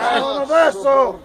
¡Vámonos de eso!